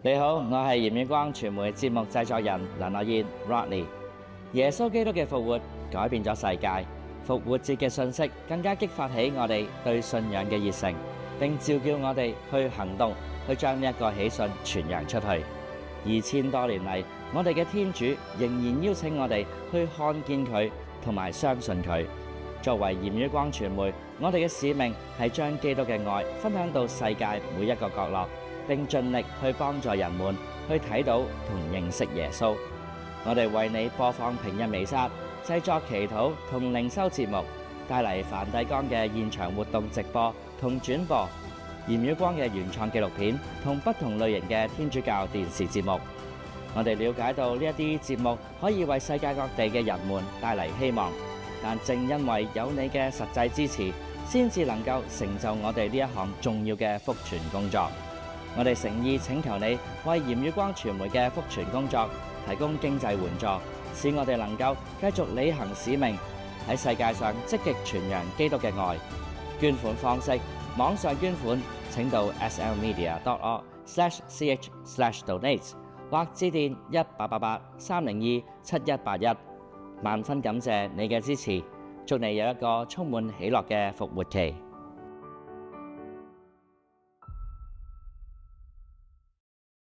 你好，我系严宇光传媒节目制作人林乐燕 （Rodney）。耶稣基督嘅复活改变咗世界，复活节嘅信息更加激发起我哋对信仰嘅热诚，并召叫我哋去行动，去将呢一个喜讯传扬出去。二千多年嚟，我哋嘅天主仍然邀请我哋去看见佢，同埋相信佢。作为严宇光传媒，我哋嘅使命系将基督嘅爱分享到世界每一个角落。并尽力去帮助人们去睇到同认识耶稣。我哋为你播放平日弥撒、制作祈祷同灵修节目，带嚟梵蒂冈嘅现场活动直播同转播严宇光嘅原创纪录片，同不同类型嘅天主教电视节目。我哋了解到呢一啲节目可以为世界各地嘅人们带嚟希望，但正因为有你嘅实际支持，先至能够成就我哋呢一项重要嘅复传工作。我哋诚意请求你为严宇光传媒嘅复传工作提供经济援助，使我哋能够继续履行使命，喺世界上积极传扬基督嘅爱。捐款方式网上捐款，请到 s l m e d i a o o g c h d o n a t e s 或致电一八八八三零二七一八一。万分感谢你嘅支持，祝你有一个充满喜乐嘅复活期。